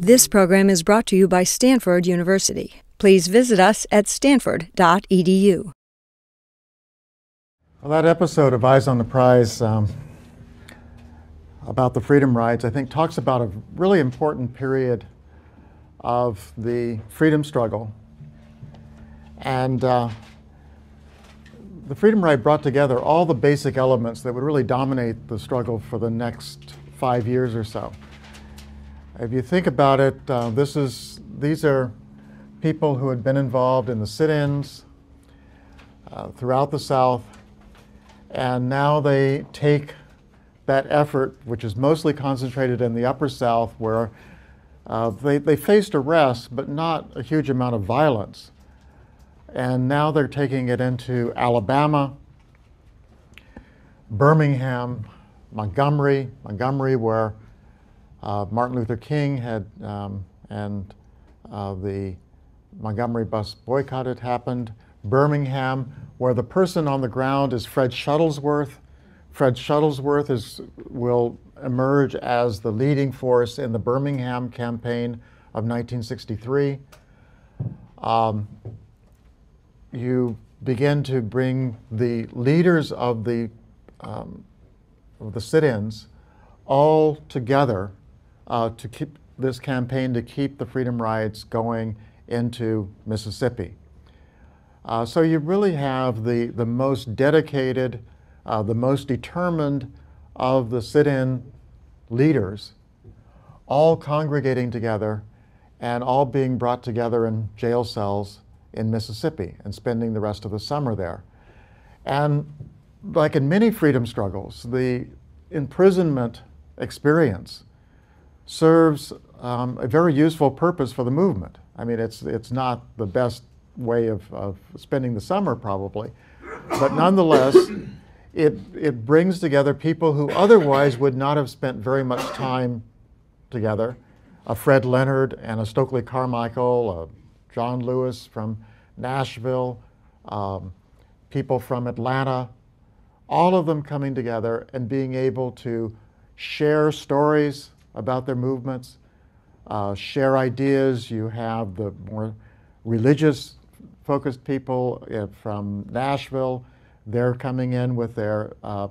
This program is brought to you by Stanford University. Please visit us at stanford.edu. Well, that episode of Eyes on the Prize um, about the freedom rides, I think, talks about a really important period of the freedom struggle. And uh, the Freedom Ride brought together all the basic elements that would really dominate the struggle for the next five years or so. If you think about it, uh, this is, these are people who had been involved in the sit-ins uh, throughout the South, and now they take that effort, which is mostly concentrated in the Upper South, where uh, they, they faced arrest, but not a huge amount of violence. And now they're taking it into Alabama, Birmingham, Montgomery, Montgomery, where uh, Martin Luther King had, um, and uh, the Montgomery bus boycott had happened. Birmingham, where the person on the ground is Fred Shuttlesworth. Fred Shuttlesworth is, will emerge as the leading force in the Birmingham campaign of 1963. Um, you begin to bring the leaders of the, um, the sit-ins all together uh, to keep this campaign to keep the freedom rides going into Mississippi. Uh, so you really have the, the most dedicated, uh, the most determined of the sit-in leaders all congregating together and all being brought together in jail cells in Mississippi and spending the rest of the summer there. And like in many freedom struggles, the imprisonment experience serves um, a very useful purpose for the movement. I mean, it's, it's not the best way of, of spending the summer probably, but nonetheless, it, it brings together people who otherwise would not have spent very much time together. A Fred Leonard and a Stokely Carmichael, a John Lewis from Nashville, um, people from Atlanta, all of them coming together and being able to share stories, about their movements, uh, share ideas. You have the more religious focused people uh, from Nashville. They're coming in with their uh,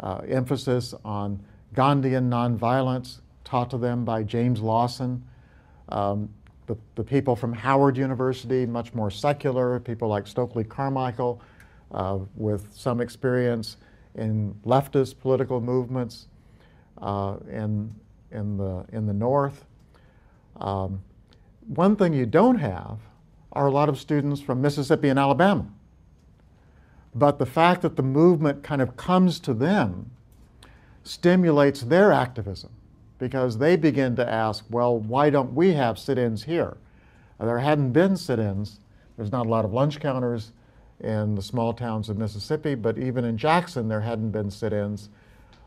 uh, emphasis on Gandhian nonviolence, taught to them by James Lawson. Um, the, the, people from Howard University, much more secular, people like Stokely Carmichael, uh, with some experience in leftist political movements, uh, and in the, in the north. Um, one thing you don't have are a lot of students from Mississippi and Alabama. But the fact that the movement kind of comes to them stimulates their activism because they begin to ask, well, why don't we have sit-ins here? There hadn't been sit-ins. There's not a lot of lunch counters in the small towns of Mississippi, but even in Jackson, there hadn't been sit-ins.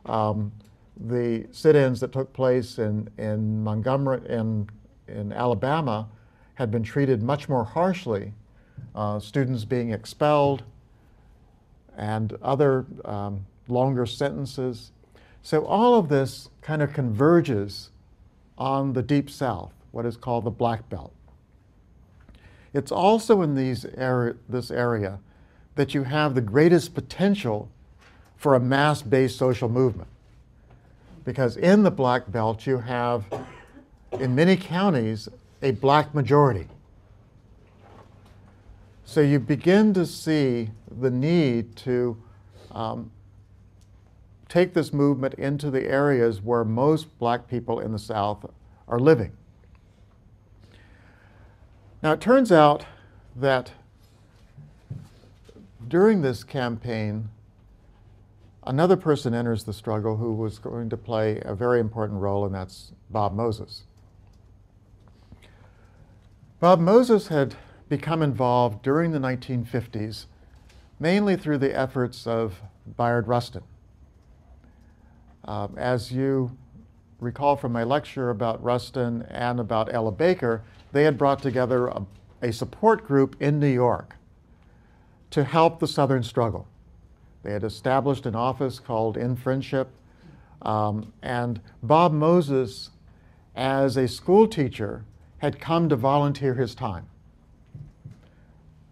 Um, the sit-ins that took place in, in Montgomery, in, in Alabama, had been treated much more harshly, uh, students being expelled and other um, longer sentences. So all of this kind of converges on the Deep South, what is called the Black Belt. It's also in these this area that you have the greatest potential for a mass-based social movement because in the black belt you have, in many counties, a black majority. So you begin to see the need to um, take this movement into the areas where most black people in the South are living. Now it turns out that during this campaign, Another person enters the struggle who was going to play a very important role, and that's Bob Moses. Bob Moses had become involved during the 1950s, mainly through the efforts of Bayard Rustin. Um, as you recall from my lecture about Rustin and about Ella Baker, they had brought together a, a support group in New York to help the Southern struggle. They had established an office called In Friendship, Um, and Bob Moses, as a school teacher, had come to volunteer his time.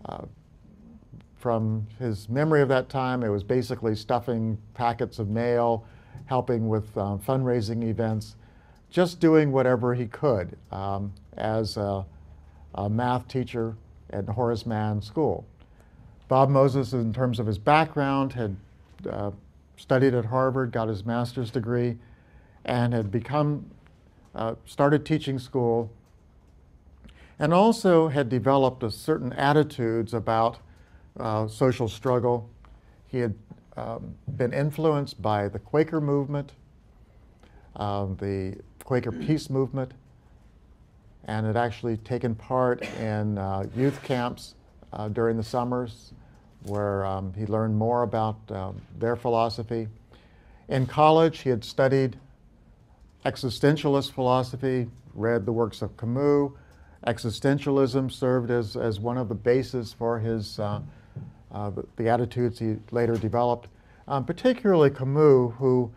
Uh, from his memory of that time, it was basically stuffing packets of mail, helping with um, fundraising events, just doing whatever he could um, as a, a, math teacher at Horace Mann School. Bob Moses, in terms of his background, had uh, studied at Harvard, got his master's degree, and had become, uh, started teaching school, and also had developed a certain attitudes about uh, social struggle. He had um, been influenced by the Quaker movement, um, the Quaker peace movement, and had actually taken part in uh, youth camps uh, during the summers where um, he learned more about um, their philosophy. In college, he had studied existentialist philosophy, read the works of Camus. Existentialism served as, as one of the bases for his, uh, uh, the, the, attitudes he later developed, um, particularly Camus, who,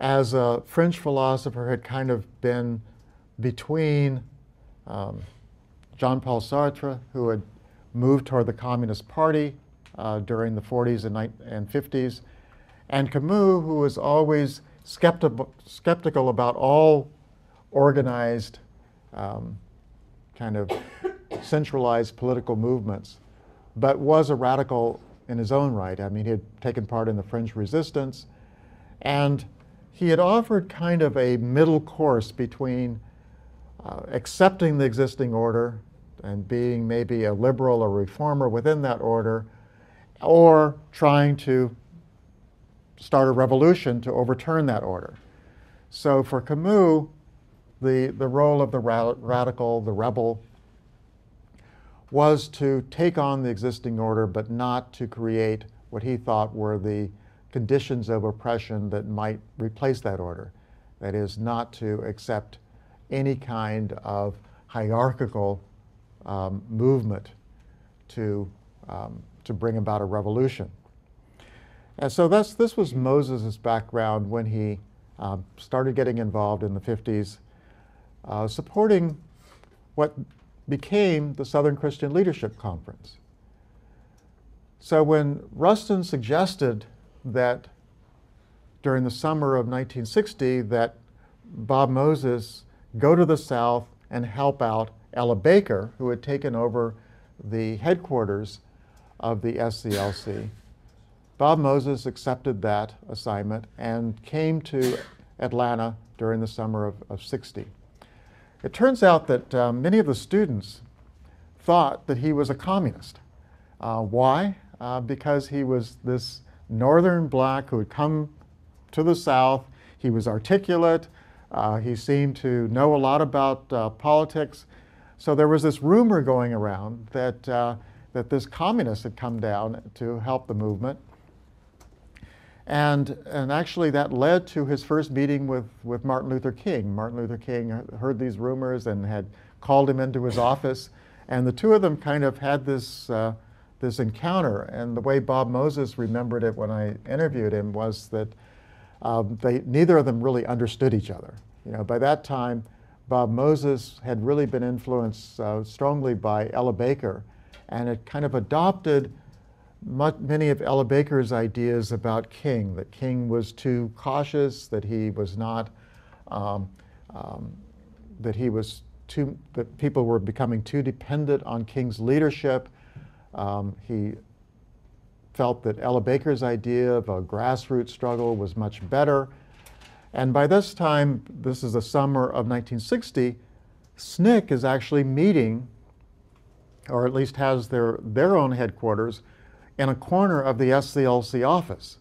as a French philosopher, had kind of been between um, Jean Paul Sartre, who had moved toward the Communist Party uh, during the 40s and, and 50s, and Camus, who was always skeptical, skeptical about all organized, um, kind of centralized political movements, but was a radical in his own right. I mean, he had taken part in the French resistance, and he had offered kind of a middle course between uh, accepting the existing order and being maybe a liberal or reformer within that order, or trying to start a revolution to overturn that order. So for Camus, the, the role of the ra radical, the rebel, was to take on the existing order, but not to create what he thought were the conditions of oppression that might replace that order. That is, not to accept any kind of hierarchical um, movement to um, to bring about a revolution. And so that's, this was Moses' background when he um, started getting involved in the 50s, uh, supporting what became the Southern Christian Leadership Conference. So when Rustin suggested that during the summer of 1960 that Bob Moses go to the South and help out Ella Baker, who had taken over the headquarters of the SCLC. Bob Moses accepted that assignment and came to Atlanta during the summer of, of 60. It turns out that um, many of the students thought that he was a communist. Uh, why? Uh, because he was this northern black who had come to the South. He was articulate. Uh, he seemed to know a lot about uh, politics. So there was this rumor going around that uh, that this communist had come down to help the movement. And, and actually that led to his first meeting with, with Martin Luther King. Martin Luther King heard these rumors and had called him into his office. And the two of them kind of had this, uh, this encounter. And the way Bob Moses remembered it when I interviewed him was that um, they, neither of them really understood each other. You know, by that time, Bob Moses had really been influenced uh, strongly by Ella Baker, and it kind of adopted many of Ella Baker's ideas about King, that King was too cautious, that he was not, um, um, that he was too, that people were becoming too dependent on King's leadership. Um, he felt that Ella Baker's idea of a grassroots struggle was much better. And by this time, this is the summer of 1960, SNCC is actually meeting or at least has their, their own headquarters in a corner of the SCLC office.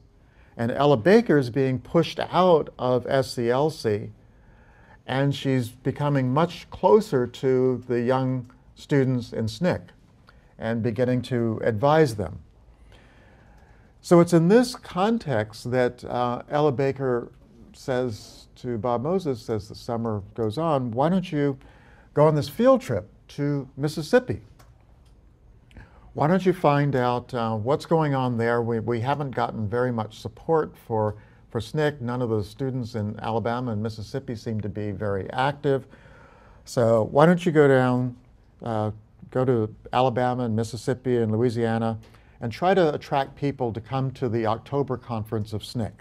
And Ella Baker is being pushed out of SCLC, and she's becoming much closer to the young students in SNCC and beginning to advise them. So it's in this context that uh, Ella Baker says to Bob Moses as the summer goes on, why don't you go on this field trip to Mississippi? why don't you find out uh, what's going on there? We, we haven't gotten very much support for for SNCC. None of the students in Alabama and Mississippi seem to be very active. So why don't you go down, uh, go to Alabama and Mississippi and Louisiana and try to attract people to come to the October conference of SNCC.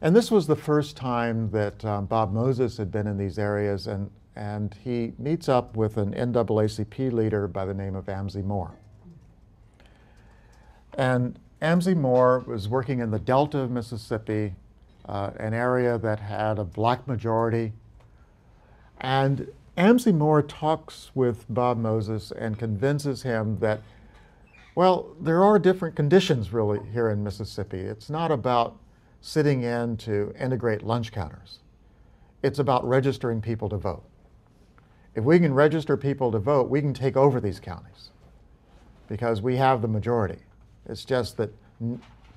And this was the first time that um, Bob Moses had been in these areas, and, and he meets up with an NAACP leader by the name of Amzie Moore. And Amzie Moore was working in the Delta of Mississippi, uh, an area that had a black majority. And Amzie Moore talks with Bob Moses and convinces him that, well, there are different conditions really here in Mississippi. It's not about sitting in to integrate lunch counters. It's about registering people to vote. If we can register people to vote, we can take over these counties because we have the majority. It's just that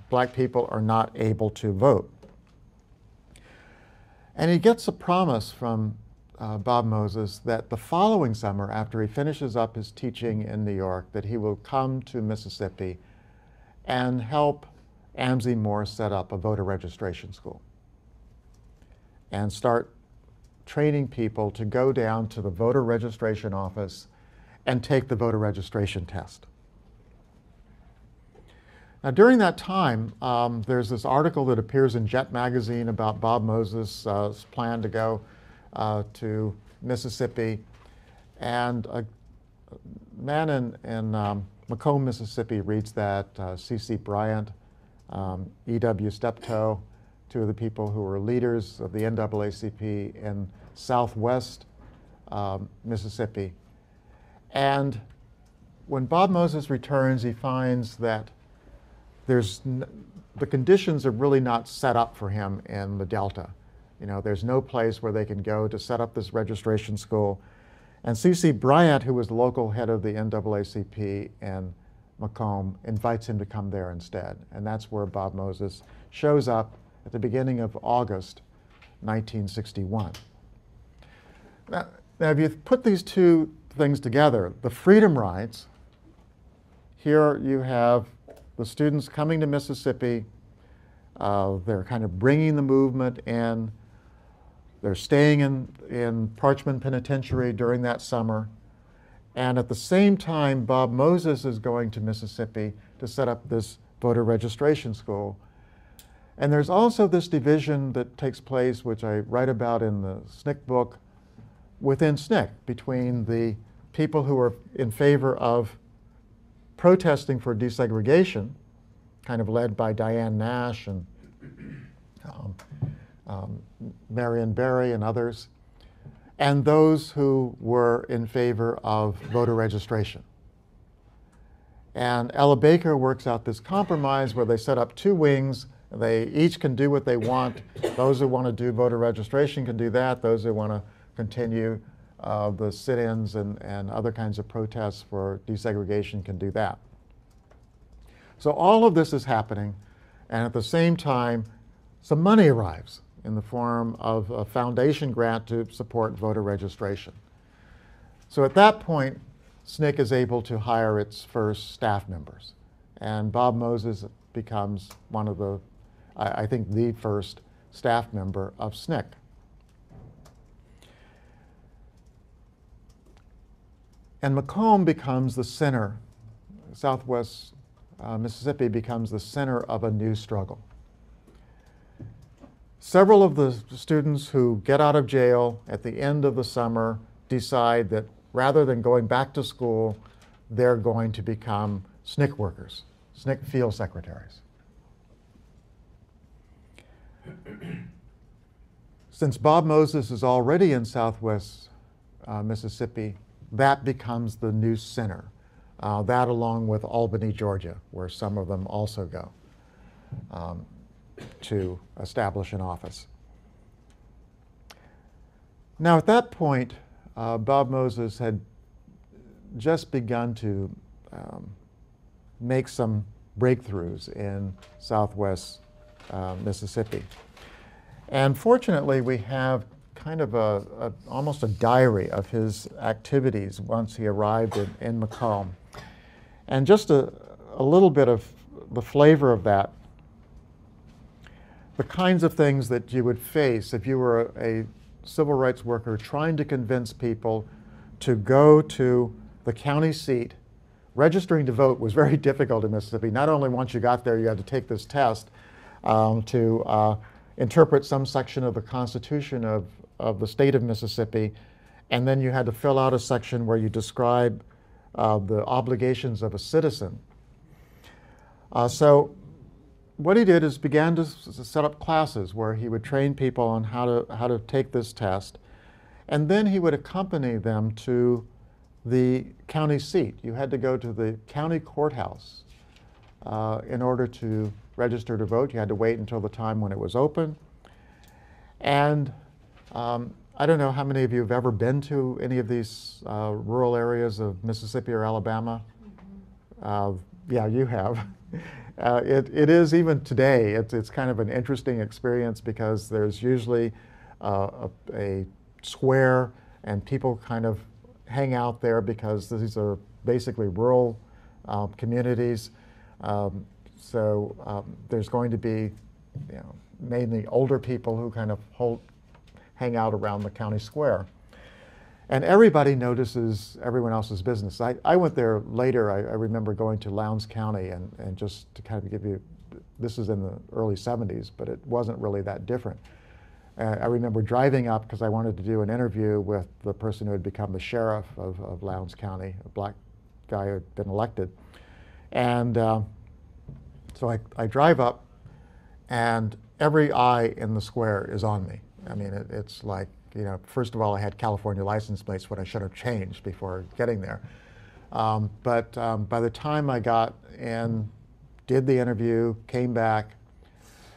black people are not able to vote. And he gets a promise from uh, Bob Moses that the following summer, after he finishes up his teaching in New York, that he will come to Mississippi and help Amzie Moore set up a voter registration school and start training people to go down to the voter registration office and take the voter registration test. Now, during that time, um, there's this article that appears in Jet magazine about Bob Moses' uh, plan to go uh, to Mississippi. And a man in, in um, McComb, Mississippi reads that, uh, C.C. Bryant, um, E.W. Steptoe, two of the people who were leaders of the NAACP in southwest um, Mississippi. And when Bob Moses returns, he finds that there's the conditions are really not set up for him in the Delta. You know, there's no place where they can go to set up this registration school. And C.C. Bryant, who was the local head of the NAACP in McComb, invites him to come there instead. And that's where Bob Moses shows up at the beginning of August 1961. Now, now if you put these two things together, the freedom rides, here you have the students coming to Mississippi, uh, they're kind of bringing the movement in. They're staying in, in Parchman Penitentiary during that summer. And at the same time, Bob Moses is going to Mississippi to set up this voter registration school. And there's also this division that takes place, which I write about in the SNCC book, within SNCC, between the people who are in favor of protesting for desegregation, kind of led by Diane Nash and um, um, Marion Barry and others, and those who were in favor of voter registration. And Ella Baker works out this compromise where they set up two wings. They each can do what they want. Those who want to do voter registration can do that. Those who want to continue uh, the sit-ins and, and other kinds of protests for desegregation can do that. So all of this is happening, and at the same time, some money arrives in the form of a foundation grant to support voter registration. So at that point, SNCC is able to hire its first staff members. And Bob Moses becomes one of the, I, I think, the first staff member of SNCC. And McComb becomes the center, Southwest uh, Mississippi becomes the center of a new struggle. Several of the students who get out of jail at the end of the summer decide that rather than going back to school, they're going to become SNCC workers, SNCC field secretaries. Since Bob Moses is already in southwest uh, Mississippi, that becomes the new center. Uh, that along with Albany, Georgia, where some of them also go um, to establish an office. Now, at that point, uh, Bob Moses had just begun to um, make some breakthroughs in southwest uh, Mississippi. And fortunately, we have kind of a, a, almost a diary of his activities once he arrived in, in McComb. And just a, a little bit of the flavor of that. The kinds of things that you would face if you were a, a civil rights worker trying to convince people to go to the county seat. Registering to vote was very difficult in Mississippi. Not only once you got there, you had to take this test um, to uh, interpret some section of the Constitution of, of the state of Mississippi, and then you had to fill out a section where you describe uh, the obligations of a citizen. Uh, so what he did is began to set up classes where he would train people on how to, how to take this test, and then he would accompany them to the county seat. You had to go to the county courthouse uh, in order to register to vote. You had to wait until the time when it was open. And um, I don't know how many of you have ever been to any of these uh, rural areas of Mississippi or Alabama. Mm-hmm. Uh, yeah, you have. Uh, it, it is even today, it's, it's kind of an interesting experience because there's usually uh, a, a, square and people kind of hang out there because these are basically rural um, communities. Um, so um, there's going to be you know, mainly older people who kind of hold, hang out around the county square. And everybody notices everyone else's business. I, I went there later. I, I remember going to Lowndes County and, and just to kind of give you, this is in the early 70s, but it wasn't really that different. Uh, I remember driving up because I wanted to do an interview with the person who had become the sheriff of, of Lowndes County, a black guy who had been elected. And uh, so I, I drive up, and every eye in the square is on me. I mean, it, it's like, you know, first of all, I had California license plates, what I should have changed before getting there. Um, but um, by the time I got in, did the interview, came back,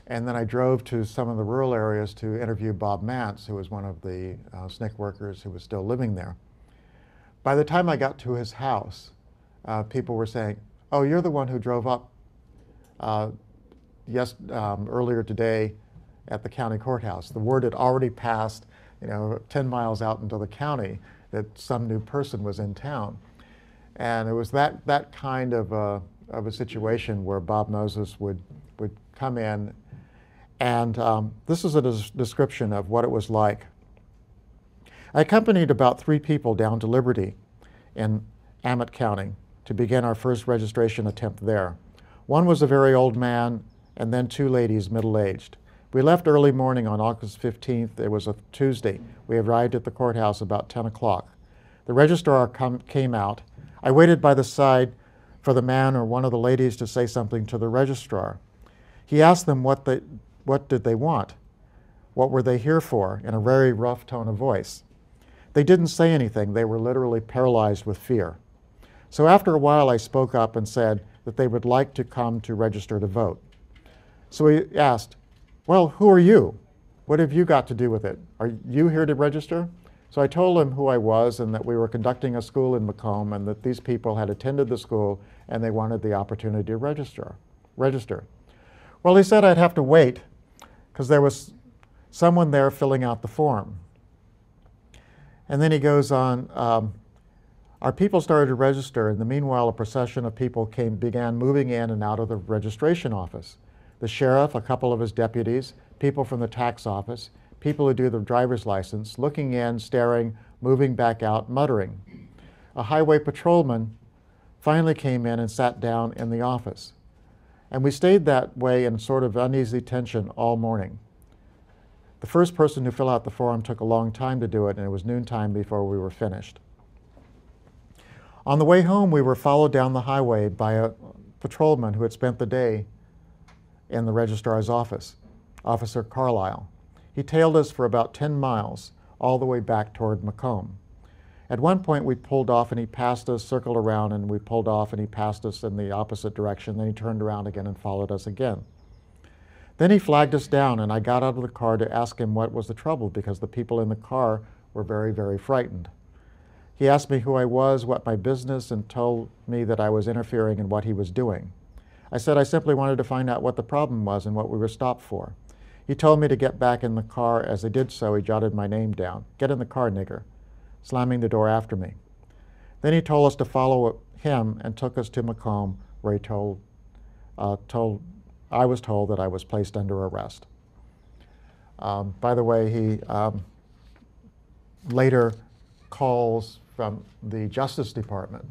and then I drove to some of the rural areas to interview Bob Mants, who was one of the uh, SNCC workers who was still living there. By the time I got to his house, uh, people were saying, oh, you're the one who drove up uh, yes, um, earlier today at the county courthouse. The word had already passed, you know, 10 miles out into the county that some new person was in town. And it was that, that kind of a, of a situation where Bob Moses would, would come in. And um, this is a des description of what it was like. I accompanied about three people down to Liberty in Amite County to begin our first registration attempt there. One was a very old man, and then two ladies, middle aged. We left early morning on August 15th. It was a Tuesday. We arrived at the courthouse about 10 o'clock. The registrar came out. I waited by the side for the man or one of the ladies to say something to the registrar. He asked them what, they, what did they want, what were they here for, in a very rough tone of voice. They didn't say anything. They were literally paralyzed with fear. So after a while, I spoke up and said, that they would like to come to register to vote. So he asked, well, who are you? What have you got to do with it? Are you here to register? So I told him who I was and that we were conducting a school in McComb and that these people had attended the school and they wanted the opportunity to register. register. Well, he said I'd have to wait because there was someone there filling out the form. And then he goes on, um, our people started to register. In the meanwhile, a procession of people came, began moving in and out of the registration office. The sheriff, a couple of his deputies, people from the tax office, people who do the driver's license, looking in, staring, moving back out, muttering. A highway patrolman finally came in and sat down in the office. And we stayed that way in sort of uneasy tension all morning. The first person to fill out the form took a long time to do it, and it was noontime before we were finished. On the way home, we were followed down the highway by a patrolman who had spent the day in the registrar's office, Officer Carlisle. He tailed us for about 10 miles, all the way back toward McComb. At one point, we pulled off and he passed us, circled around, and we pulled off and he passed us in the opposite direction. Then he turned around again and followed us again. Then he flagged us down, and I got out of the car to ask him what was the trouble because the people in the car were very, very frightened. He asked me who I was, what my business, and told me that I was interfering in what he was doing. I said I simply wanted to find out what the problem was and what we were stopped for. He told me to get back in the car. As I did so, he jotted my name down. Get in the car, nigger, slamming the door after me. Then he told us to follow him and took us to McComb, where he told, uh, told I was told that I was placed under arrest. Um, by the way, he um, later calls from the Justice Department.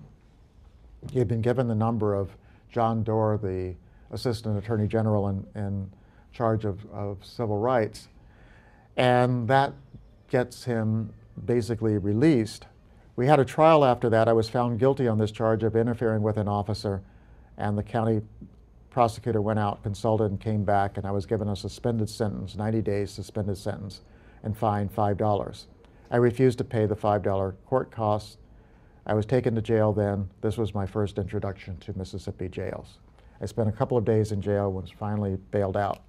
He had been given the number of John Doar, the Assistant Attorney General in, in charge of, of civil rights, and that gets him basically released. We had a trial after that. I was found guilty on this charge of interfering with an officer, and the county prosecutor went out, consulted, and came back, and I was given a suspended sentence, 90 days suspended sentence, and fined $5. I refused to pay the $5 court costs. I was taken to jail then. This was my first introduction to Mississippi jails. I spent a couple of days in jail, was finally bailed out.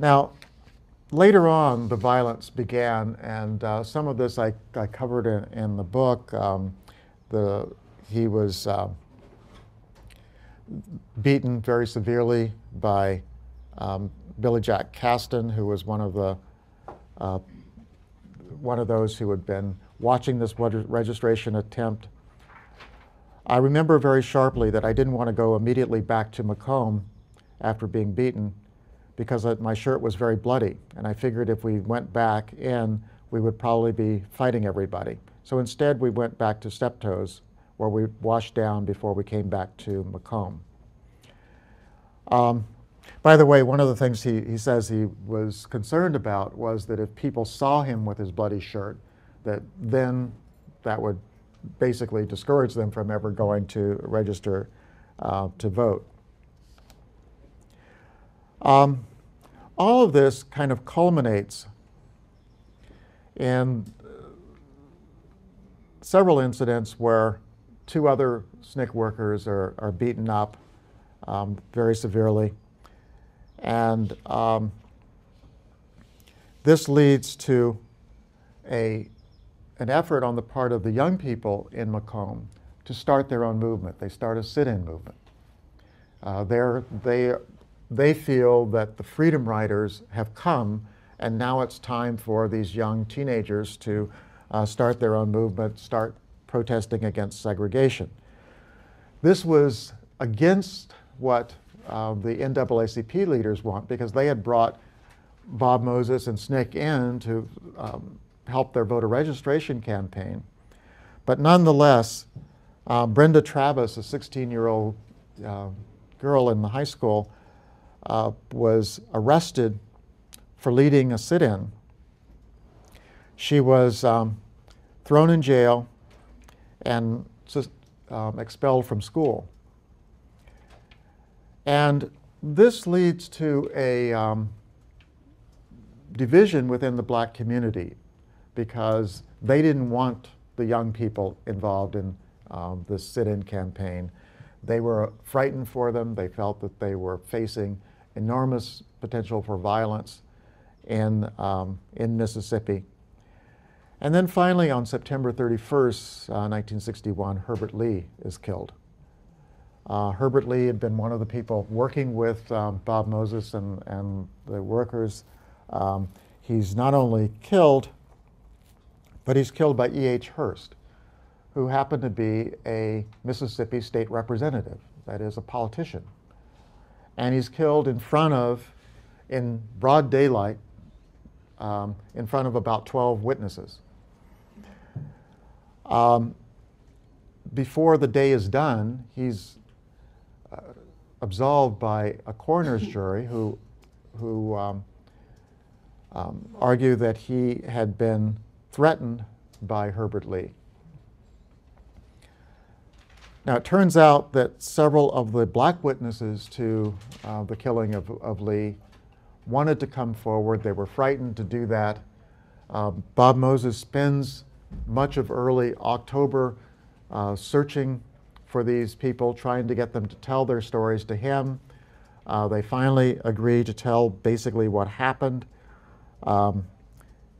Now, later on, the violence began, and uh, some of this I, I covered in, in the book. Um, the, he was uh, beaten very severely by um, Billy Jack Caston, who was one of the uh, one of those who had been watching this registration attempt. I remember very sharply that I didn't want to go immediately back to McComb after being beaten because my shirt was very bloody. And I figured if we went back in, we would probably be fighting everybody. So instead, we went back to Steptoes, where we washed down before we came back to McComb. Um, by the way, one of the things he, he says he was concerned about was that if people saw him with his bloody shirt, that then that would basically discourage them from ever going to register uh, to vote. Um, all of this kind of culminates in several incidents where two other SNCC workers are, are beaten up um, very severely. And um, this leads to a, an effort on the part of the young people in McComb to start their own movement. They start a sit-in movement. Uh, they, they feel that the freedom riders have come and now it's time for these young teenagers to uh, start their own movement, start protesting against segregation. This was against what uh, the NAACP leaders want because they had brought Bob Moses and SNCC in to um, help their voter registration campaign. But nonetheless, uh, Brenda Travis, a 16-year-old uh, girl in the high school, uh, was arrested for leading a sit-in. She was um, thrown in jail and um, expelled from school. And this leads to a um, division within the black community because they didn't want the young people involved in um, the sit-in campaign. They were frightened for them. They felt that they were facing enormous potential for violence in, um, in Mississippi. And then finally, on September 31st, uh, 1961, Herbert Lee is killed. Uh, Herbert Lee had been one of the people working with um, Bob Moses and, and the workers. Um, he's not only killed, but he's killed by E.H. Hurst, who happened to be a Mississippi state representative, that is, a politician. And he's killed in front of, in broad daylight, um, in front of about 12 witnesses. Um, before the day is done, he's uh, absolved by a coroner's jury who, who um, um, argue that he had been threatened by Herbert Lee. Now, it turns out that several of the black witnesses to uh, the killing of, of, Lee wanted to come forward. They were frightened to do that. Uh, Bob Moses spends much of early October uh, searching for these people, trying to get them to tell their stories to him. Uh, they finally agree to tell basically what happened. Um,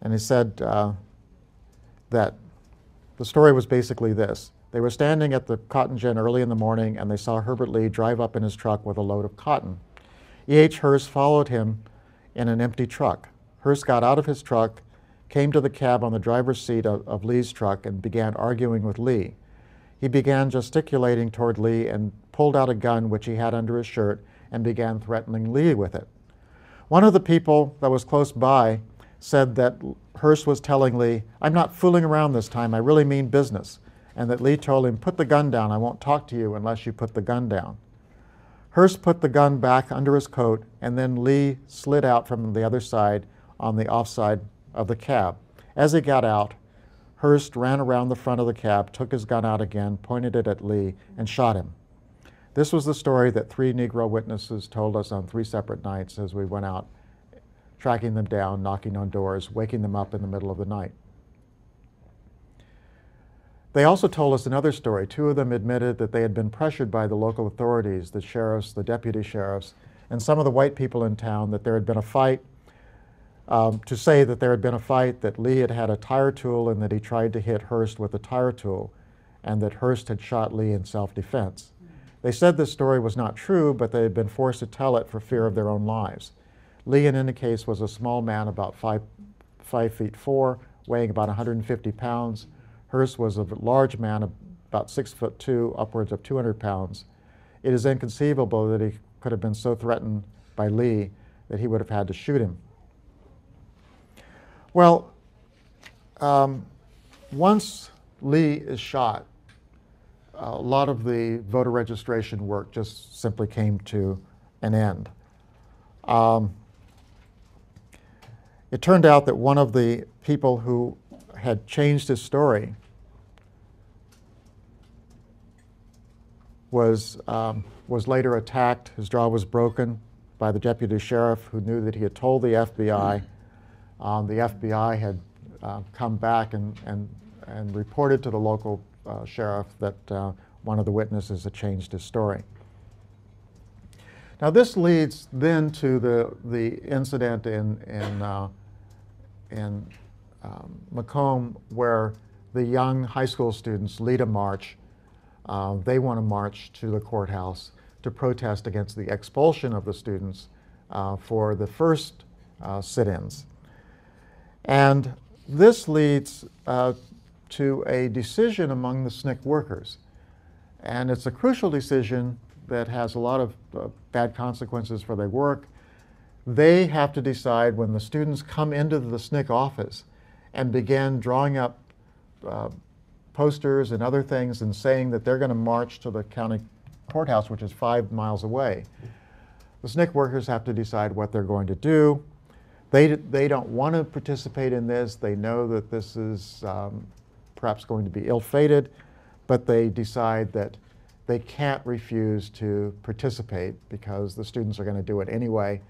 and he said uh, that the story was basically this. They were standing at the cotton gin early in the morning and they saw Herbert Lee drive up in his truck with a load of cotton. E.H. Hurst followed him in an empty truck. Hurst got out of his truck, came to the cab on the driver's seat of, of Lee's truck, and began arguing with Lee. He began gesticulating toward Lee and pulled out a gun which he had under his shirt and began threatening Lee with it. One of the people that was close by said that Hurst was telling Lee, I'm not fooling around this time, I really mean business. And that Lee told him, Put the gun down, I won't talk to you unless you put the gun down. Hurst put the gun back under his coat, and then Lee slid out from the other side on the off side of the cab. As he got out, Hurst ran around the front of the cab, took his gun out again, pointed it at Lee, and shot him. This was the story that three Negro witnesses told us on three separate nights as we went out, tracking them down, knocking on doors, waking them up in the middle of the night. They also told us another story. Two of them admitted that they had been pressured by the local authorities, the sheriffs, the deputy sheriffs, and some of the white people in town that there had been a fight, um, to say that there had been a fight, that Lee had had a tire tool and that he tried to hit Hurst with a tire tool, and that Hurst had shot Lee in self defense. They said this story was not true, but they had been forced to tell it for fear of their own lives. Lee, in any case, was a small man, about five, five feet four, weighing about 150 pounds. Hurst was a large man, about six foot two, upwards of 200 pounds. It is inconceivable that he could have been so threatened by Lee that he would have had to shoot him. Well, um, once Lee is shot, a lot of the voter registration work just simply came to an end. Um, it turned out that one of the people who had changed his story was, um, was later attacked. His jaw was broken by the deputy sheriff who knew that he had told the FBI. Um, the FBI had uh, come back and, and, and reported to the local uh, sheriff that uh, one of the witnesses had changed his story. Now this leads then to the, the incident in, in, uh, in um, McComb where the young high school students lead a march uh, they want to march to the courthouse to protest against the expulsion of the students uh, for the first uh, sit-ins. And this leads uh, to a decision among the SNCC workers. And it's a crucial decision that has a lot of uh, bad consequences for their work. They have to decide when the students come into the SNCC office and begin drawing up uh, posters and other things and saying that they're going to march to the county courthouse, which is five miles away. The SNCC workers have to decide what they're going to do. They, they don't want to participate in this. They know that this is um, perhaps going to be ill-fated, but they decide that they can't refuse to participate because the students are going to do it anyway.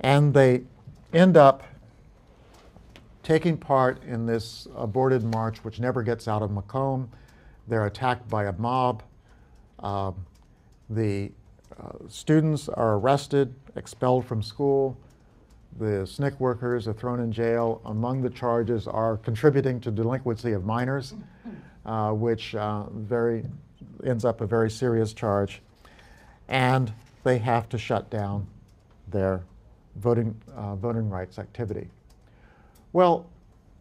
And they end up taking part in this aborted march, which never gets out of McComb. They're attacked by a mob. Uh, the uh, students are arrested, expelled from school. The SNCC workers are thrown in jail. Among the charges are contributing to delinquency of minors, uh, which uh, very ends up a very serious charge. And they have to shut down their voting, uh, voting rights activity. Well,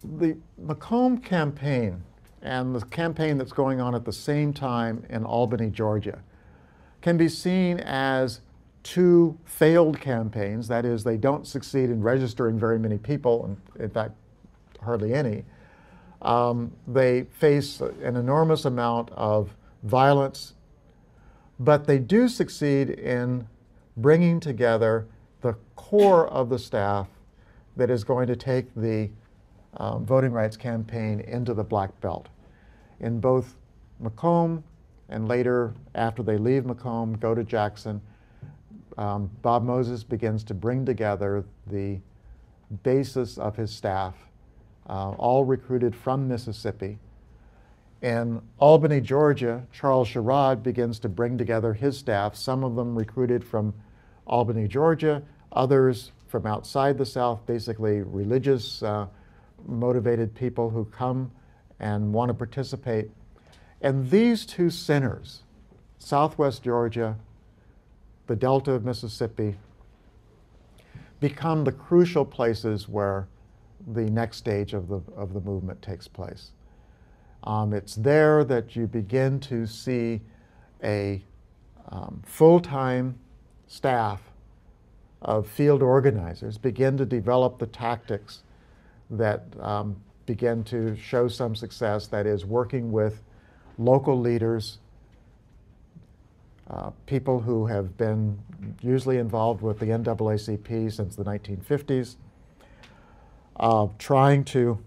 the McComb campaign and the campaign that's going on at the same time in Albany, Georgia, can be seen as two failed campaigns. That is, they don't succeed in registering very many people, and in fact, hardly any. Um, they face an enormous amount of violence, but they do succeed in bringing together the core of the staff that is going to take the um, voting rights campaign into the black belt. In both McComb and later, after they leave McComb, go to Jackson, um, Bob Moses begins to bring together the basis of his staff, uh, all recruited from Mississippi. In Albany, Georgia, Charles Sherrod begins to bring together his staff, some of them recruited from Albany, Georgia, others from outside the South, basically religious, uh, motivated people who come and want to participate. And these two centers, Southwest Georgia, the Delta of Mississippi, become the crucial places where the next stage of the, of the movement takes place. Um, it's there that you begin to see a um, full-time staff of field organizers begin to develop the tactics that um, begin to show some success, that is, working with local leaders, uh, people who have been usually involved with the NAACP since the 1950s, uh, trying to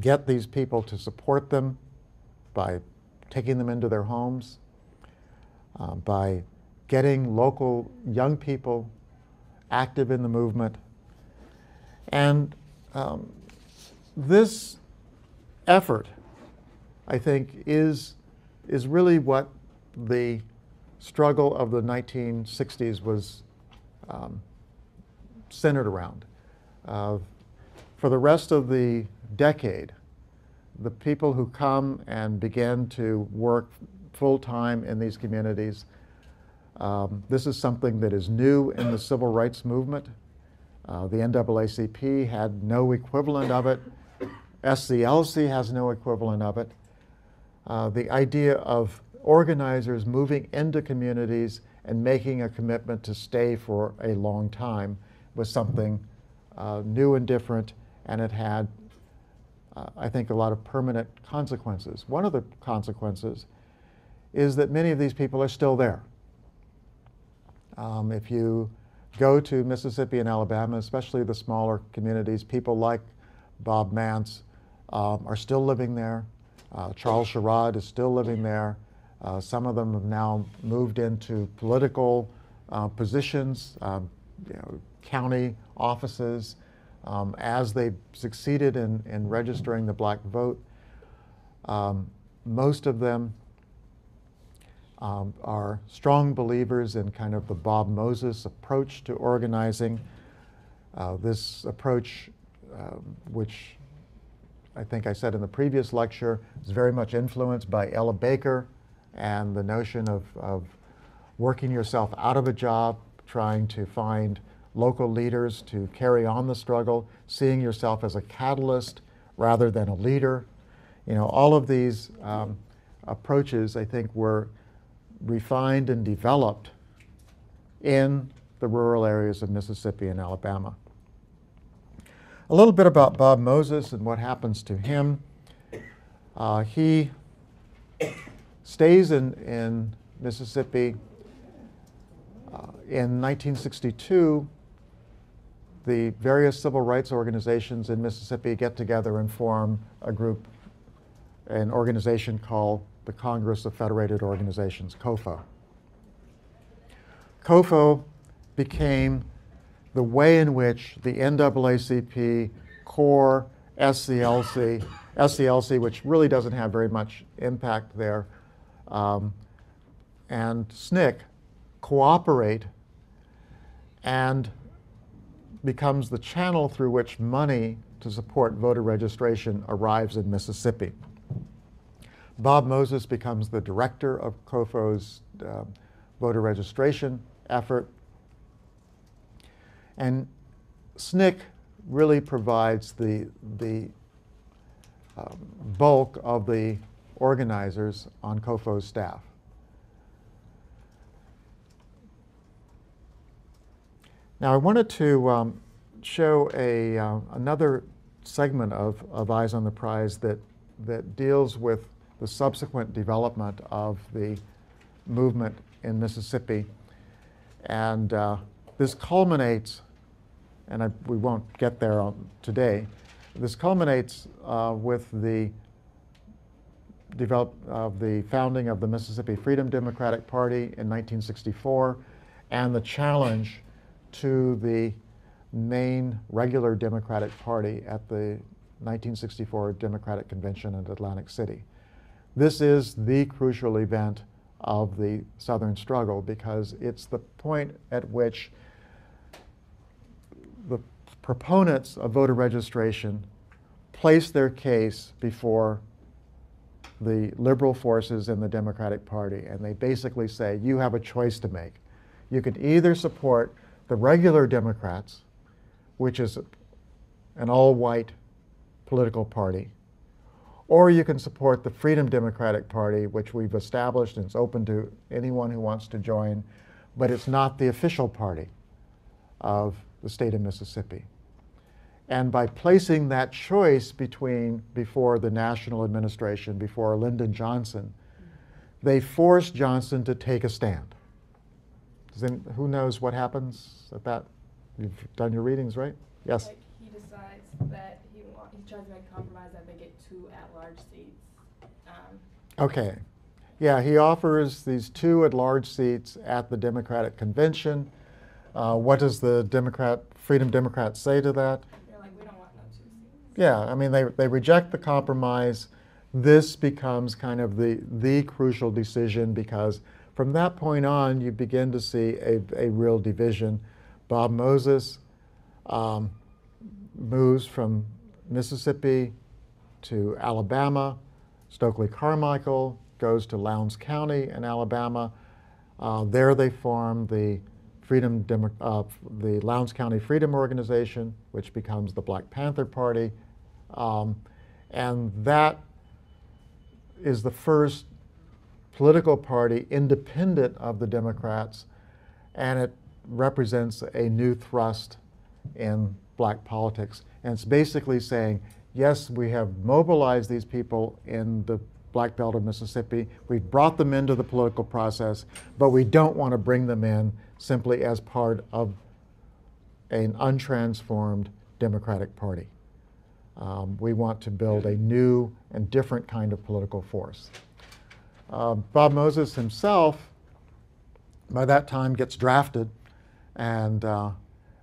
get these people to support them by taking them into their homes, uh, by getting local young people active in the movement. And um, this effort, I think, is, is really what the struggle of the 1960s was um, centered around. Uh, for the rest of the decade, the people who come and begin to work full time in these communities, um, this is something that is new in the civil rights movement. Uh, the NAACP had no equivalent of it. SCLC has no equivalent of it. Uh, the idea of organizers moving into communities and making a commitment to stay for a long time was something uh, new and different, and it had, uh, I think, a lot of permanent consequences. One of the consequences is that many of these people are still there. Um, if you go to Mississippi and Alabama, especially the smaller communities, people like Bob Mants um, are still living there. Uh, Charles Sherrod is still living there. Uh, some of them have now moved into political uh, positions, um, you know, county offices, um, as they succeeded in, in registering the black vote. Um, most of them um, are strong believers in kind of the Bob Moses approach to organizing. Uh, this approach, uh, which I think I said in the previous lecture, is very much influenced by Ella Baker and the notion of, of working yourself out of a job, trying to find local leaders to carry on the struggle, seeing yourself as a catalyst rather than a leader. You know, all of these um, approaches, I think, were refined and developed in the rural areas of Mississippi and Alabama. A little bit about Bob Moses and what happens to him. Uh, he stays in, in Mississippi. Uh, in 1962, the various civil rights organizations in Mississippi get together and form a group, an organization called the Congress of Federated Organizations, COFO. COFO became the way in which the NAACP, CORE, SCLC, SCLC, which really doesn't have very much impact there, um, and SNCC cooperate and becomes the channel through which money to support voter registration arrives in Mississippi. Bob Moses becomes the director of COFO's uh, voter registration effort. And SNCC really provides the, the uh, bulk of the organizers on COFO's staff. Now I wanted to um, show a, uh, another segment of, of Eyes on the Prize that, that deals with the subsequent development of the movement in Mississippi. And uh, this culminates, and I, we won't get there on, today, this culminates uh, with the develop of the founding of the Mississippi Freedom Democratic Party in 1964 and the challenge to the main regular Democratic Party at the 1964 Democratic Convention in Atlantic City. This is the crucial event of the Southern struggle because it's the point at which the proponents of voter registration place their case before the liberal forces in the Democratic Party, and they basically say, you have a choice to make. You can either support the regular Democrats, which is an all-white political party, or you can support the Freedom Democratic Party, which we've established and it's open to anyone who wants to join, but it's not the official party. of the state of Mississippi. And by placing that choice between before the national administration, before Lyndon Johnson, they forced Johnson to take a stand. Then, who knows what happens at that? You've done your readings, right? Yes. Like he decides that he wa- he tries to make compromise that they get two at-large seats. Um, Okay. Yeah, he offers these two at-large seats at the Democratic convention. Uh, what does the Democrat, Freedom Democrats say to that? they're like, we don't want no two seats. Yeah, I mean, they, they reject the compromise. This becomes kind of the, the crucial decision because from that point on, you begin to see a, a real division. Bob Moses um, moves from Mississippi to Alabama. Stokely Carmichael goes to Lowndes County in Alabama. Uh, there they form the Freedom Demo- uh, the Lowndes County Freedom Organization, which becomes the Black Panther Party, um, and that is the first political party independent of the Democrats, and it represents a new thrust in black politics. And it's basically saying, yes, we have mobilized these people in the Black Belt of Mississippi, we've brought them into the political process, but we don't want to bring them in simply as part of an untransformed Democratic Party. Um, we want to build a new and different kind of political force. Uh, Bob Moses himself, by that time, gets drafted and uh,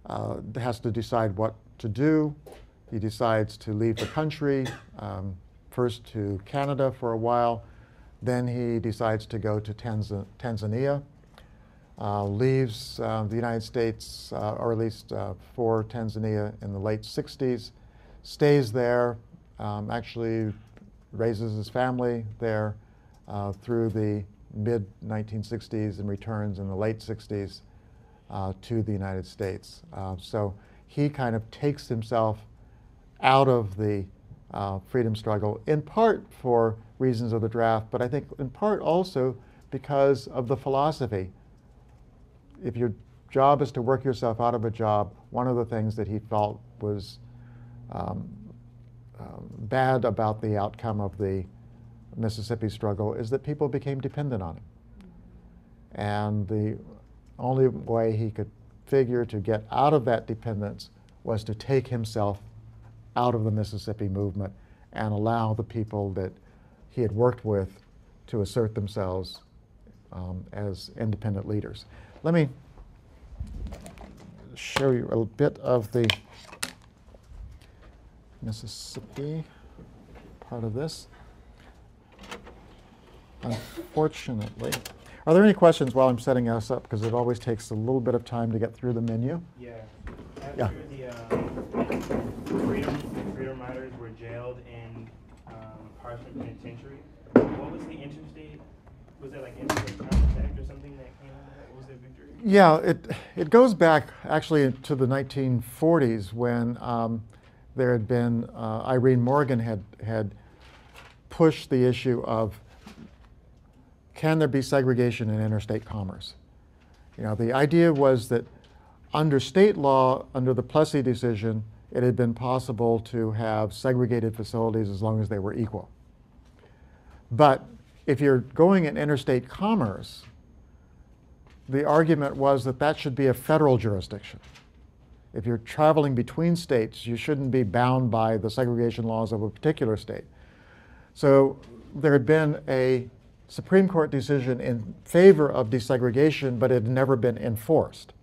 uh, has to decide what to do. He decides to leave the country, um, first to Canada for a while, then he decides to go to Tanz- Tanzania. Uh, leaves uh, the United States, uh, or at least uh, for Tanzania in the late 60s, stays there, um, actually raises his family there uh, through the mid 1960s and returns in the late 60s uh, to the United States. So he kind of takes himself out of the uh, freedom struggle, in part for reasons of the draft, but I think in part also because of the philosophy. If your job is to work yourself out of a job, one of the things that he felt was um, um, bad about the outcome of the Mississippi struggle is that people became dependent on him. And the only way he could figure to get out of that dependence was to take himself out of the Mississippi movement and allow the people that he had worked with to assert themselves um, as independent leaders. Let me show you a bit of the Mississippi part of this. Unfortunately, are there any questions while I'm setting us up? Because it always takes a little bit of time to get through the menu. Yeah. Yeah. The um, freedom, freedom riders were jailed in um, Parchman Penitentiary, what was the interstate? Was that like interstate contact or something that came out of that? What was their victory? Yeah, it, it goes back actually to the 1940s when um, there had been, uh, Irene Morgan had, had pushed the issue of can there be segregation in interstate commerce? You know, the idea was that under state law, under the Plessy decision, it had been possible to have segregated facilities as long as they were equal. But if you're going in interstate commerce, the argument was that that should be a federal jurisdiction. If you're traveling between states, you shouldn't be bound by the segregation laws of a particular state. So there had been a Supreme Court decision in favor of desegregation, but it had never been enforced.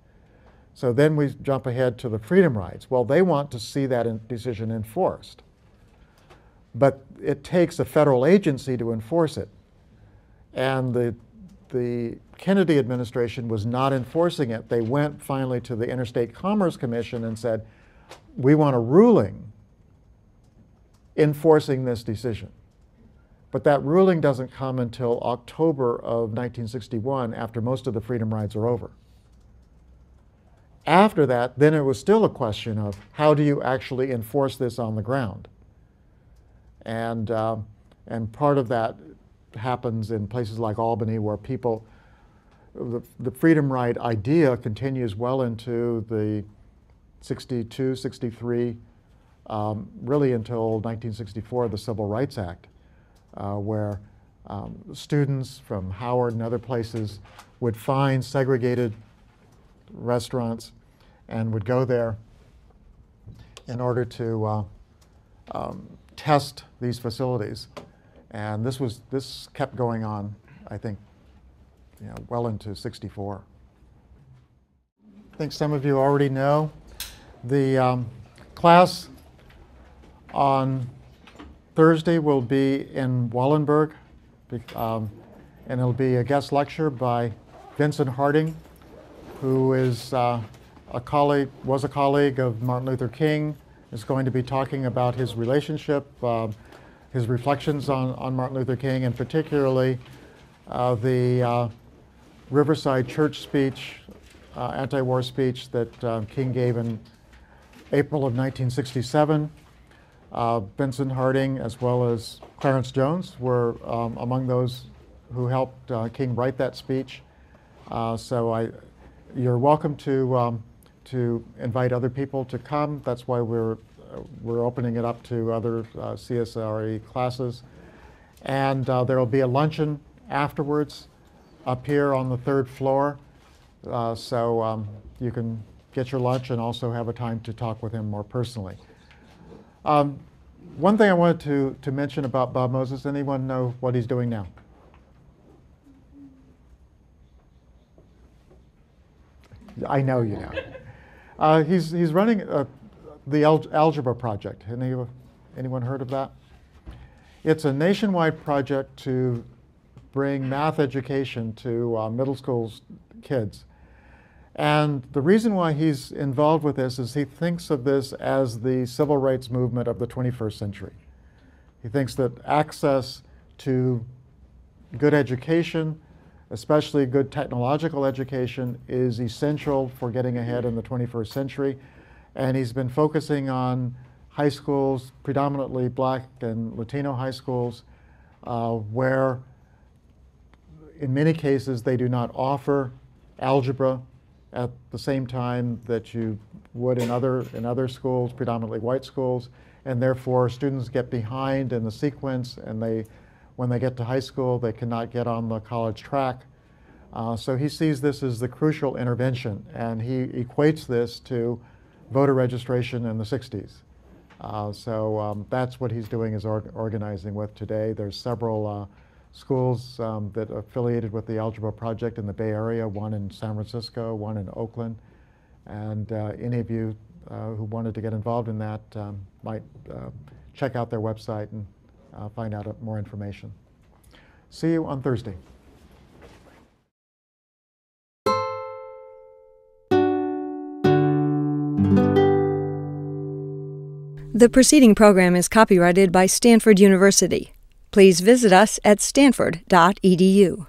So then we jump ahead to the freedom rides. Well, they want to see that in- decision enforced. But it takes a federal agency to enforce it. And the, the Kennedy administration was not enforcing it. They went finally to the Interstate Commerce Commission and said, we want a ruling enforcing this decision. But that ruling doesn't come until October of 1961 after most of the freedom rides are over. After that, then it was still a question of how do you actually enforce this on the ground? And, um, and part of that happens in places like Albany where people, the, the freedom ride idea continues well into the 62, 63, um, really until 1964, the Civil Rights Act, uh, where um, students from Howard and other places would find segregated restaurants and would go there in order to uh, um, test these facilities. And this was this kept going on, I think, you know, well into 64. I think some of you already know the um, class on Thursday will be in Wallenberg, um, and it'll be a guest lecture by Vincent Harding, who is uh, a colleague, was a colleague of Martin Luther King, is going to be talking about his relationship, uh, his reflections on, on Martin Luther King, and particularly uh, the uh, Riverside Church speech, uh, anti-war speech that uh, King gave in April of 1967. Uh, Vincent Harding, as well as Clarence Jones, were um, among those who helped King write that speech. so I, you're welcome to um, to invite other people to come. That's why we're, uh, we're opening it up to other uh, CSRE classes. And uh, there will be a luncheon afterwards up here on the third floor. Uh, so um, you can get your lunch and also have a time to talk with him more personally. Um, one thing I wanted to, to mention about Bob Moses, anyone know what he's doing now? I know you know. Uh, he's, he's running uh, the Al Algebra Project. Any, anyone heard of that? It's a nationwide project to bring math education to uh, middle school kids. And the reason why he's involved with this is he thinks of this as the civil rights movement of the 21st century. He thinks that access to good education especially good technological education, is essential for getting ahead in the 21st century. And he's been focusing on high schools, predominantly black and Latino high schools, uh, where in many cases they do not offer algebra at the same time that you would in other, in other schools, predominantly white schools, and therefore students get behind in the sequence and they when they get to high school, they cannot get on the college track. Uh, so he sees this as the crucial intervention, and he equates this to voter registration in the 60s. Uh, so um, that's what he's doing is or organizing with today. There's several uh, schools um, that are affiliated with the Algebra Project in the Bay Area, one in San Francisco, one in Oakland. And uh, any of you uh, who wanted to get involved in that um, might uh, check out their website and uh, find out more information. See you on Thursday. The preceding program is copyrighted by Stanford University. Please visit us at stanford.edu.